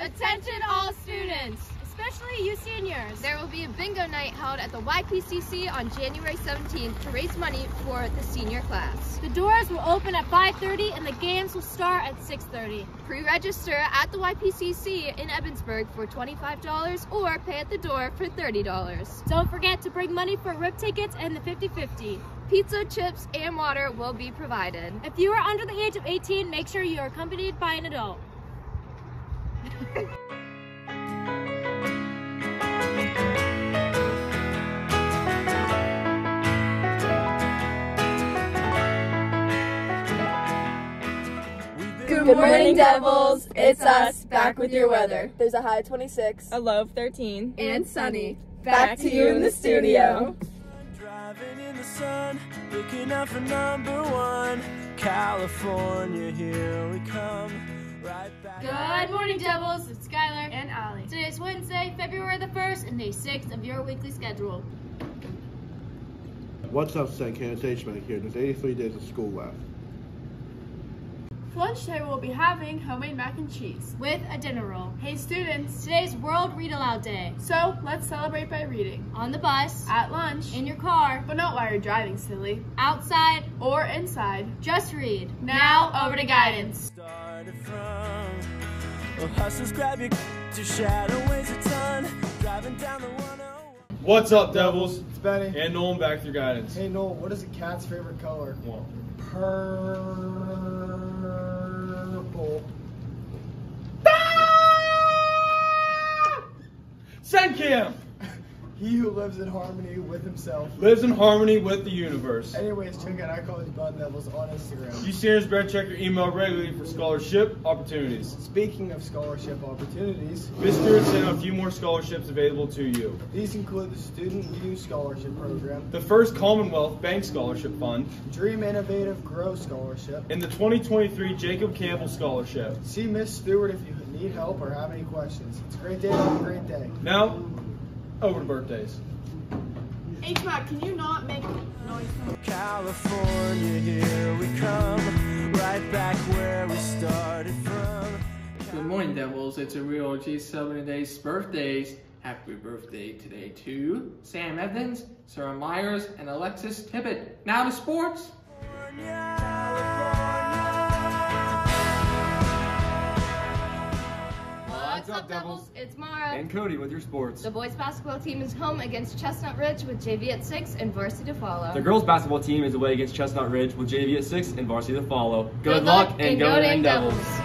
Attention all students, especially you seniors. There will be a bingo night held at the YPCC on January 17th to raise money for the senior class. The doors will open at 5.30 and the games will start at 6.30. Pre-register at the YPCC in Ebensburg for $25 or pay at the door for $30. Don't forget to bring money for RIP tickets and the 50-50. Pizza, chips, and water will be provided. If you are under the age of 18, make sure you are accompanied by an adult. Good morning, Devils. It's us, back with your weather. There's a high 26, a low of 13, and sunny. Back to you in the studio. Driving in the sun, looking out for number one. California, here we come. Right back. Good morning, Devils. It's Skylar and Ollie. Today is Wednesday, February the 1st, and day 6 of your weekly schedule. What's up, St. Kenneth HVAC here. There's 83 days of school left. For lunch today we'll be having homemade mac and cheese. With a dinner roll. Hey students, Today's World Read Aloud Day. so let's celebrate by reading. On the bus, At lunch, in your car, but not while you're driving, silly. outside, Or inside. just read. Now, over to guidance. Started hustlers grab your to shadow weighs a ton. Driving down the 101. What's up, Devils? It's Benny. And Nolan back through guidance. Hey Noel, what is a cat's favorite color? Well, Purple. Ah! Sencam He who lives in harmony with himself. lives in harmony with the universe. Anyways, check out our college Bud Devils on Instagram. You seniors better check your email regularly for scholarship opportunities. Speaking of scholarship opportunities, Miss Stewart sent a few more scholarships available to you. these include the Student Youth Scholarship Program, The first Commonwealth Bank Scholarship Fund, Dream Innovative Grow Scholarship. and the 2023 Jacob Campbell Scholarship. See Miss Stewart if you need help or have any questions. It's a great day have a great day. Now, over to birthdays. HVAC, can you not make noise? California, here we come. Right back where we started from. Good morning, Devils. It's a real G7 Days birthdays. Happy birthday today to Sam Evans, Sarah Myers, and Alexis Tippett. Now to sports. What's up, Devils? It's Mara. And Cody with your sports. The boys basketball team is home against Chestnut Ridge with JV at 6 and varsity to follow. The girls basketball team is away against Chestnut Ridge with JV at 6 and varsity to follow. Good luck and go Dang Devils.